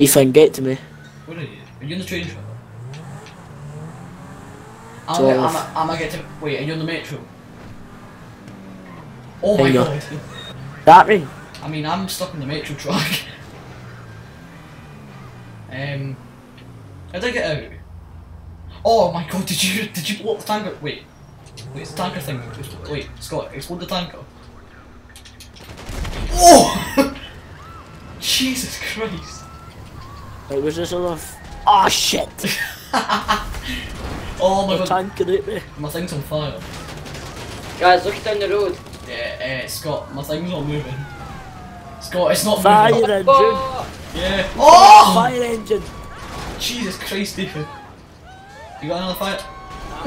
Ethan, get to me. Where are you? Are you in the train travel? I'm, gonna- I'm, a- I'm gonna get to. Wait, are you in the metro? Oh my Hang on. god. That ring. I mean, I'm stuck in the metro track. um, how did I get out? Oh my god, did you did you blow up the tanker? Wait, wait, it's the tanker thing. Wait, Scott, explode the tanker. Oh! Jesus Christ! It was this other. F- oh shit! Oh my The god, tank at me. my thing's on fire. Guys, look down the road. Yeah, uh, Scott, my thing's not moving. Scott, it's not Fire moving. engine. Oh! Yeah. Oh! Fire engine. Jesus Christ, David. You got another fire?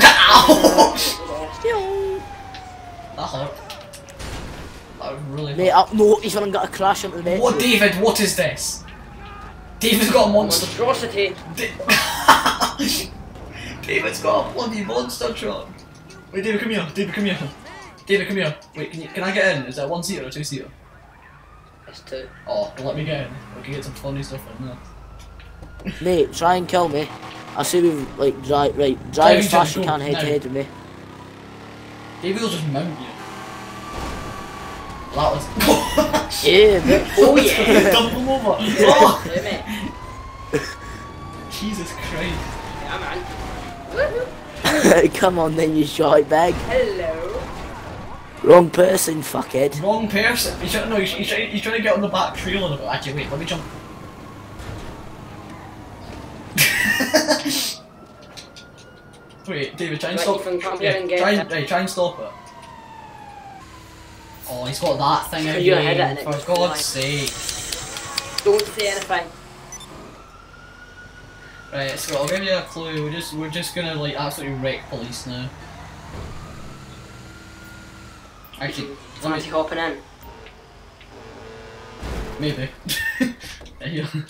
Ow! That hurt. That was really Mate, hurt. up no, he's gonna get a crash into the metro. What, David? What is this? David's got a monster. Monstrosity. Da- David's got a bloody monster truck. Wait, David, come here. David, come here. David, come here. Wait, can, you, can I get in? Is that one seater or two seater? It's two. Oh, don't let me get in. We can get some funny stuff in there. Mate, try and kill me. I see we like drive right. Drive as fast as you can goal, head to head with me. David will just mount you. That was. Yeah, but Oh yeah. Dump him over. Oh, Hey, mate. Jesus Christ. Yeah, man. Come on then, you shite bag. Hello. Wrong person, fuckhead. Wrong person. He's trying, no, he's, he's, trying, he's trying to get on the back trailer of it. Actually, wait, let me jump. wait, David, try and Right, stop. Ethan, come here yeah, try and, right, try and stop it. Oh, he's got that thing Are out you ahead again, at it? For God's sake. Don't say anything. Right, so I'll give you a clue. We're just we're just gonna like absolutely wreck police now. Actually, let me, hopping in. maybe. there you go.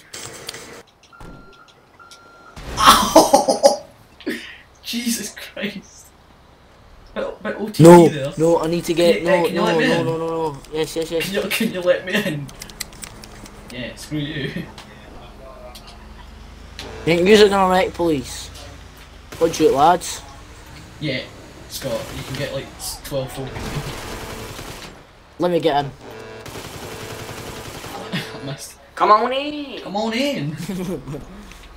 Ow! Jesus Christ! Bit, bit OTT No, there. no, I need to get Can you- no, can you no, let no, me no, in? no, no. Yes, yes, yes. Can you can you let me in? Yeah, screw you. You can use it on right police. What shoot, lads? Yeah, Scott, you can get like twelve folk. Let me get in. I missed. Come on in. Come on in.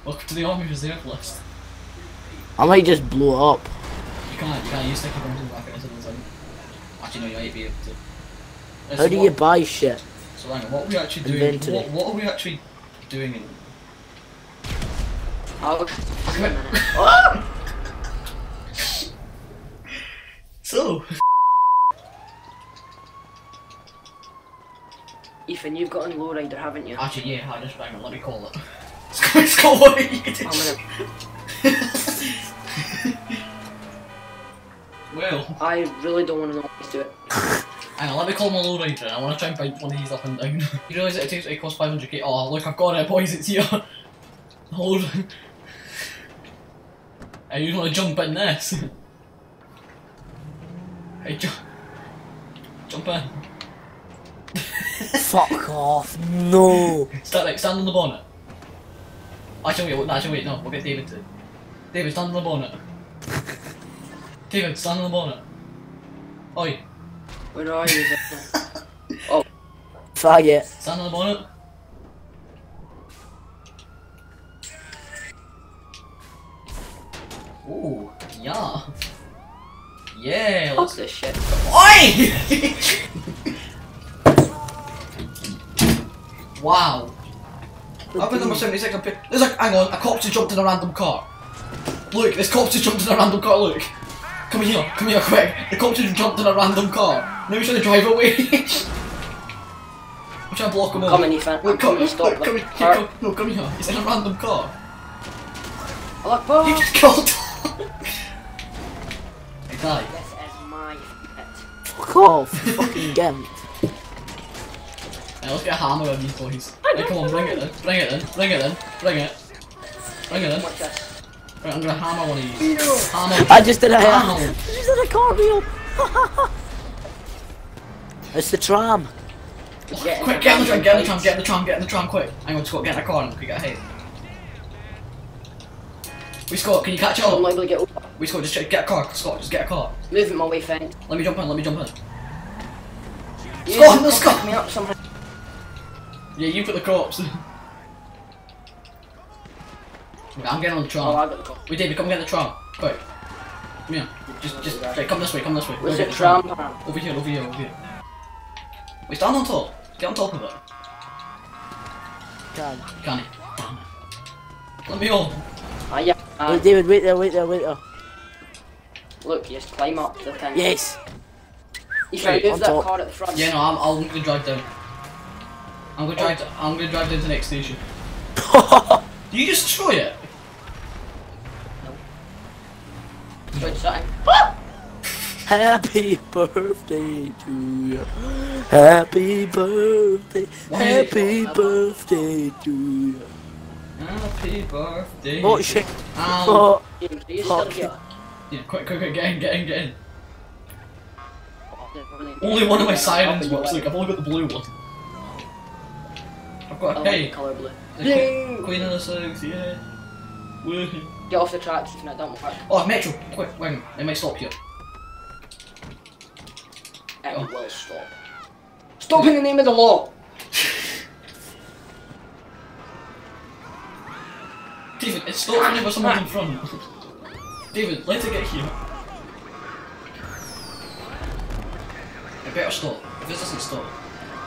Welcome to the Army Reserve list. I might just blow it up. You can't, you can't use sticky bombs in the back of it, so Actually, no, you might be able to. How so do what, you buy shit? So hang on, what are we actually doing? What, what are we actually doing in... Oh, ah! just. So... Ethan, you've gotten lowrider, haven't you? Actually, yeah, I just hang on, let me call it. Scott, Scott, what are you doing? Well, I really don't want to know what to do it. hang on, let me call my lowrider. I want to try and find one of these up and down. you realise that it takes it costs 500k? Oh, look, I've got it, boys, it's here. Hold on. Hey, you want to jump in this? hey, ju jump in. Fuck off. No. Stand, like, stand on the bonnet. Actually, wait, no, actually, wait, no, we'll get David to. David, stand on the bonnet. David, stand on the bonnet. Oi, Where are you? Oh. Faggot. stand on the bonnet. Ooh, yeah. Yeah, Fuck let's. this shit. Oi! wow. I've been number 76 on pi- There's like, hang on, a cop's just jumped in a random car. Look, this cop's just jumped in a random car, look. Come here, come here quick. The cop's just jumped in a random car. Now he's trying to drive away. I'm trying to block him I'm off. coming, Ethan. Look, I'm come, coming. look, Stop. look, come, here, come, no, come here. He's in a random car. Allah Akbar. You just killed Hey, die. This is my pit. Fuck off. fucking gimp. Hey, let's get a hammer on these boys. Hey, come on, bring it then. Bring it then. Bring it then. Bring it. Bring it then. Watch this. Right, I'm gonna hammer one of these. Hammer. I just did a Ow. I just did a cartwheel. it's the tram. Get Quick, get in the tram, get in the tram, get in the tram, get in the tram, quick. Hang on, Scott, get in the car and quick, get ahead. We Scott, can you catch I'm up? liable to get over. Wait, Scott, just check, get a car, Scott, just get a car. Moving my way, friend. Let me jump in, let me jump in. You Scott, no, Scott. me up somehow. Yeah, you put the cops. Wait, I'm getting on the tram. Oh, I got the call. Wait, David, come get the tram, quick. Come here. Just, just, right, come this way, come this way. Where's Go the get tram? Over here, over here, over here. Wait, stand on top. Get on top of it. Can. Can he? Damn it. Let me on. Ah, yeah. Ah, Wait, David, wait there, wait there, wait there. look, you just climb up the thing. Yes. You try Wait, move that top. car at the front. Yeah, no, I'm, I'm gonna drive down. I'm gonna drive. I'm gonna drive down to the next station. Did you just destroy it? Try to. Happy birthday to you. Happy birthday. Why is it- Happy birthday to you. Happy birthday. Oh shit. Ow. Oh. James, are you still Fuck. Yeah, quick, quick, quick, get in, get in, get in. Oh, there's really- Only one of my Yeah, sirens works. like, I've only got the blue one. I've got a hey. colour blue. the Queen, Queen of the South, yeah. Woohoo. Get off the tracks if it don't work. Oh, Metro, quick, wait, they might stop here. It Oh. will stop. Stop in the name of the law! David, it stops whenever someone's in front. David, let it get here. It better stop. If this doesn't stop,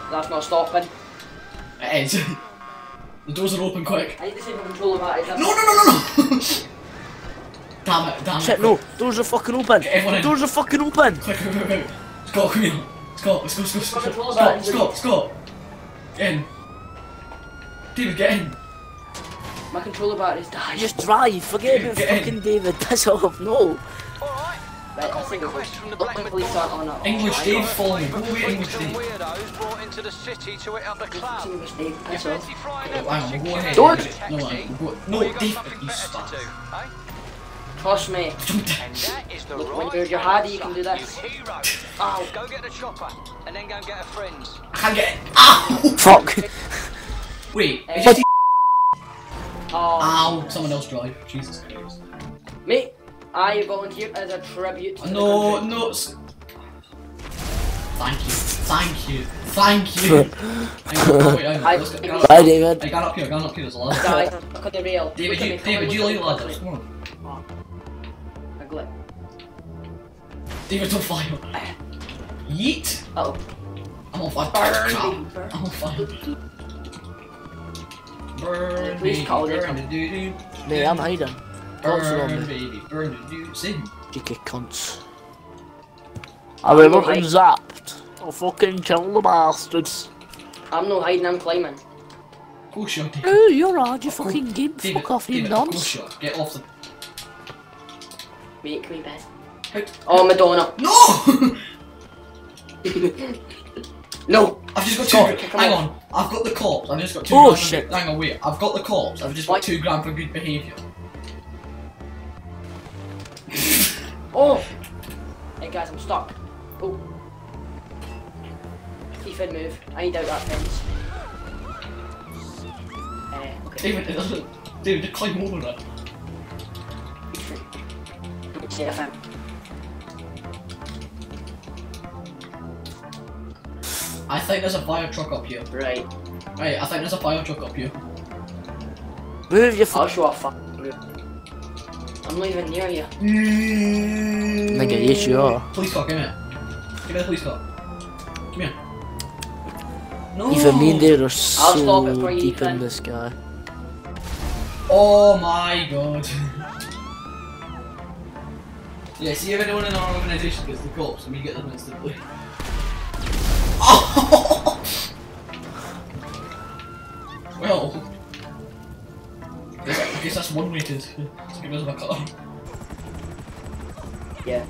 That's not stopping. it is. the doors are open quick. I need to see the controller battery. No, no, no, no, no! Damn it, damn it. Shit, no. Doors are fucking open. Get everyone in. Doors are fucking open. Quick, quick, quick, quick. Scott, come here. Scott, let's go, let's go, let's go. Control Scott, button, Scott, Scott. Get in. David, get in. My controller battery's died. Just drive. Forget about Get in. fucking David. Piss off. No. Alright, Right, I got a think request from the look, Black the police aren't on it. English Dave, follow me. Go away, English Freaks and Dave. weirdos brought into the city to hit up the club. English Dave, You piss off. fancy frying Oh, them hang on, we'll go ahead. George! No, hang on, we'll go. Or No, you got David, something you better to stop. Do? Trust me. Jumped And that is the Look, when you're your kind Hardy, you can do stuff, this. You. Ow. Go get the chopper, and then go and get her friends. I can't get it. Ow! Ah! Fuck. Wait, it's just Oh, Ow! Someone else drive. Jesus Christ. mate, I volunteered as a tribute to No, the no. Thank you. Thank you. Thank you. hang on, wait, hang on. I- Let's get, get up. Bye, David. Hey, get up here, get up here, there's a ladder. Guys, I'm stuck on the rail. David, you, me, come David, you look like at me, look ladders? Come on. Oh. I glip. David, don't fire. Yeet! Oh, I'm on fire. Burn, Crap. burn. I'm on fire. Burn, Please baby, call it. burn, do, do, Mate, I'm hiding. Cops are burn, me. baby, burn, do, do, sing. Cheeky cunts. I remember getting zapped. I'll fucking kill the bastards. I'm not hiding, I'm climbing. Of course you're David. Oh, you're hard, you fucking game. David, Fuck off, you David, of nonce. course you're. Get off the... Make me bed. How- Oh, Madonna. No! No! I've just got two. Scott, gra- kick 'em hang off. on. I've got the corpse. I've just got two. Oh, for shit. Hang on, wait. I've got the corpse. I've just got What? two grand for good behaviour. Oh! Hey guys, I'm stuck. Oh. Ethan, move. I need out that fence. Uh, okay. David, it doesn't. David, just climb over it. CFM. I think there's a fire truck up here. Right. Right, I think there's a fire truck up here. Move your I'll fuck. show off. I'm not even near you. Nigga, yes you are. Police car, come here. Give me the police car. Come here. No. Even me and Dave are so for you, deep in Ethan. this guy. Oh my god. yeah, see if anyone in our organisation gets the cops and we get them instantly. Oh! well. Guess, I guess that's one way to, to give us a car. Yeah.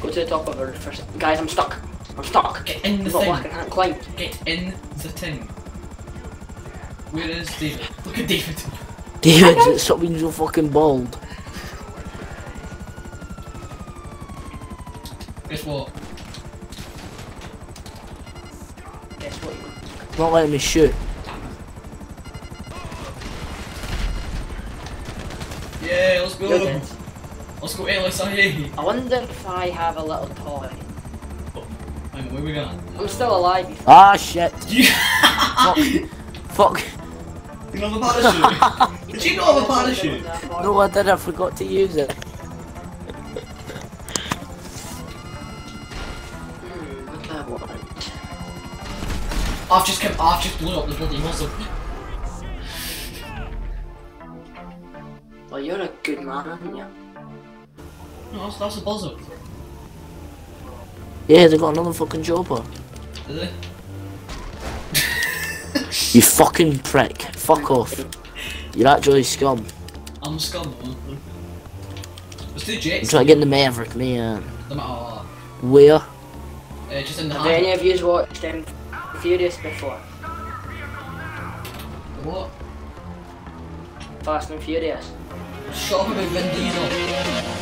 Go to the top of her first. Guys, I'm stuck. I'm stuck. Get in the I'm not thing. working. I can't climb. Get in the thing. Where is David? Look at David. David, stop being so fucking bald. Guess what? Guess what Not letting me shoot. Yeah, let's go. Let's go LSIA. I wonder if I have a little toy. Hang on, where we going? I'm still alive. you Ah shit. Fuck. Fuck. you don't have a parachute? Did you not have a parachute? No, I did. I forgot to use it. I've just come, I've just blew up the bloody muzzle. Well, you're a good man, aren't you? No, that's, that's a buzzer. Yeah, they got another fucking chopper. Is it? You fucking prick. Fuck off. You're actually scum. I'm a scum. man. Let's do I'm jets. trying to get in the Maverick, man. No matter what. Where? Uh, just in the Have any of you watched um, Furious before? What? Fast and Furious. Shot with Vin Diesel.